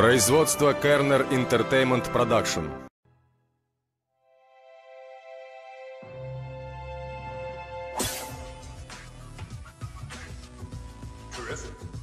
Производство Kerner Entertainment Production. Terrific.